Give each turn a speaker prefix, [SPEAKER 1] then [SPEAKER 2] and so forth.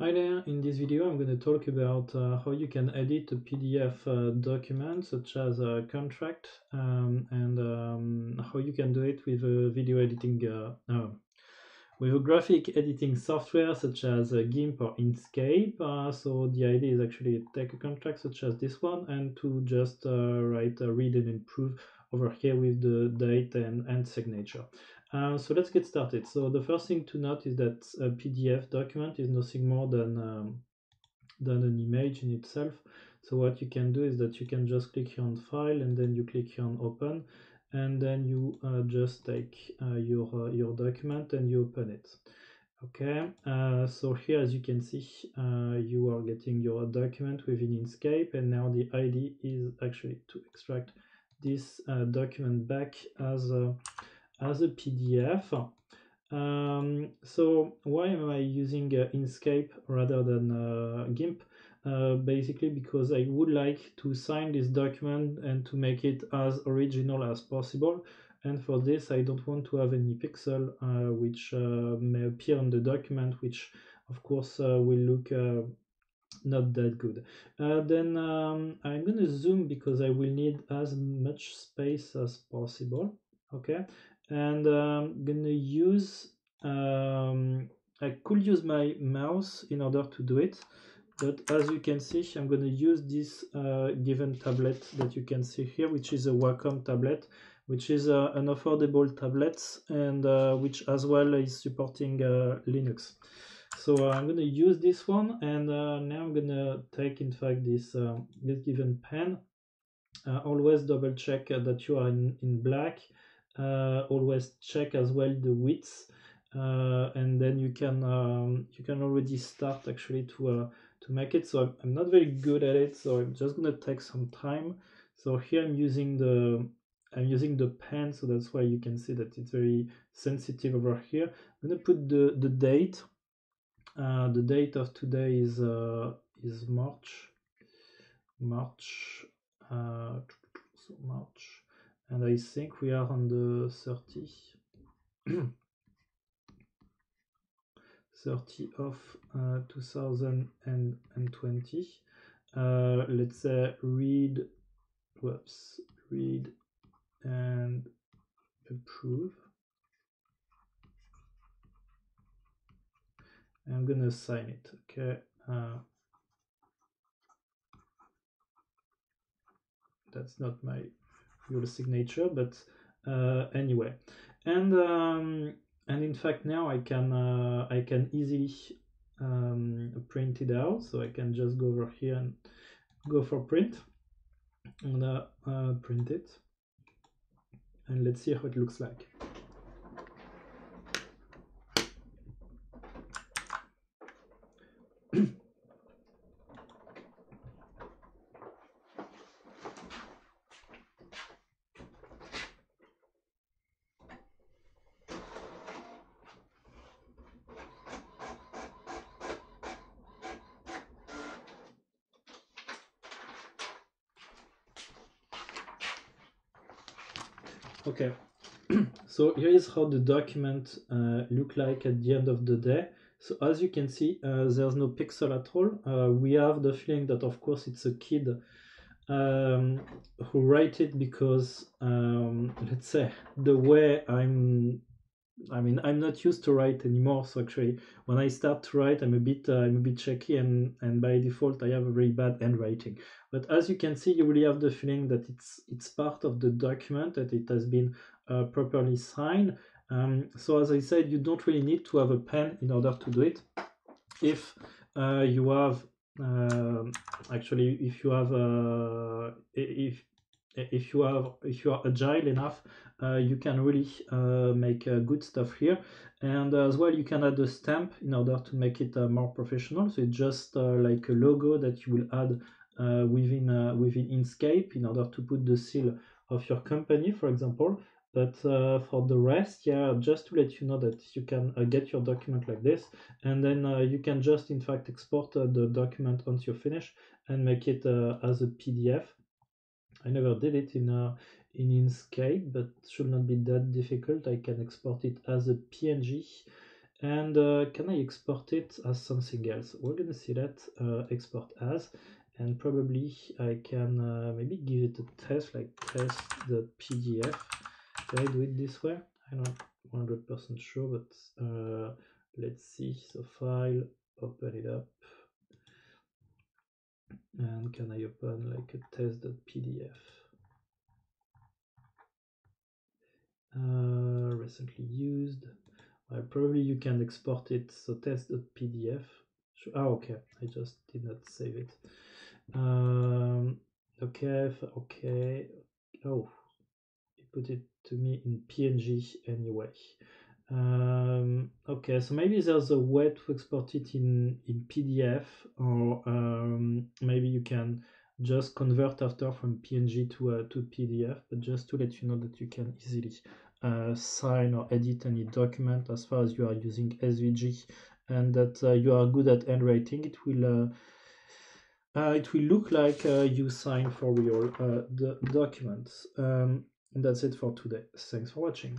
[SPEAKER 1] Hi there, in this video I'm going to talk about uh, how you can edit a PDF uh, document such as a contract um, and um, how you can do it with a video editing, uh, with a graphic editing software such as uh, GIMP or Inkscape. Uh, so the idea is actually take a contract such as this one and to just uh, write a read and improve over here with the date and, and signature. Uh, so let's get started. So the first thing to note is that a PDF document is nothing more than um, than an image in itself. So what you can do is that you can just click here on File and then you click here on Open, and then you uh, just take uh, your uh, your document and you open it. Okay. Uh, so here, as you can see, you are getting your document within Inkscape, and now the idea is actually to extract this document back as a as a PDF. Um, so why am I using uh, Inkscape rather than uh, GIMP? Uh, basically because I would like to sign this document and to make it as original as possible. And for this, I don't want to have any pixel uh, which uh, may appear on the document, which of course uh, will look not that good. then um, I'm going to zoom because I will need as much space as possible. Okay, and I'm um, gonna use um, I could use my mouse in order to do it but as you can see I'm gonna use this uh, given tablet that you can see here which is a Wacom tablet which is uh, an affordable tablet and uh, which as well is supporting uh, Linux. So uh, I'm gonna use this one and uh, now I'm gonna take in fact this, this given pen. Always double check that you are in, in black always check as well the width uh, and then you can um, you can already start actually to uh, to make it. So I'm, I'm not very good at it so I'm just gonna take some time. So here I'm using the I'm using the pen so that's why you can see that it's very sensitive over here. I'm gonna put the the date. Uh, the date of today is uh, is March. March uh, so March and I think we are on the 30 30 of uh, 2020 uh, let's say read whoops read and approve. I'm gonna sign it okay? Uh, that's not my your signature but uh, anyway. And um, and in fact now I can uh, I can easily um, print it out. So I can just go over here and go for print. And uh, print it. And let's see how it looks like Okay, so here is how the document uh, look like at the end of the day. So as you can see, uh, there's no pixel at all. Uh, we have the feeling that of course it's a kid um, who write it because um, let's say the way I'm I mean, I'm not used to write anymore. So actually, when I start to write, I'm a bit, uh, I'm a bit shaky, and and by default, I have a very bad handwriting. But as you can see, you really have the feeling that it's it's part of the document that it has been uh, properly signed. Um, so as I said, you don't really need to have a pen in order to do it. If uh, you have uh, actually, if you have uh, if if you are if you are agile enough uh, you can really uh, make uh, good stuff here. And as well you can add a stamp in order to make it uh, more professional. So it's just uh, like a logo that you will add uh, within within Inkscape in order to put the seal of your company for example. But for the rest yeah just to let you know that you can get your document like this. And then you can just in fact export the document once you finish and make it as a PDF I never did it in uh, in Inkscape, but should not be that difficult. I can export it as a PNG And uh, can I export it as something else? We're gonna see that uh, export as, and probably I can uh, maybe give it a test like test the PDF. Can I do it this way? I'm not 100% sure, but uh, let's see. So file, open it up. And can I open like a test.pdf? Uh, recently used. Well, probably you can export it. So test.pdf. Oh, okay. I just did not save it. Um, okay, okay. Oh, it put it to me in PNG anyway. Um, okay, so maybe there's a way to export it in, in PDF, or um, maybe you can just convert after from PNG to uh, to PDF. But just to let you know that you can easily uh, sign or edit any document as far as you are using SVG, and that uh, you are good at handwriting. It will uh, uh, it will look like uh, you sign for real the documents. Um, and that's it for today. Thanks for watching.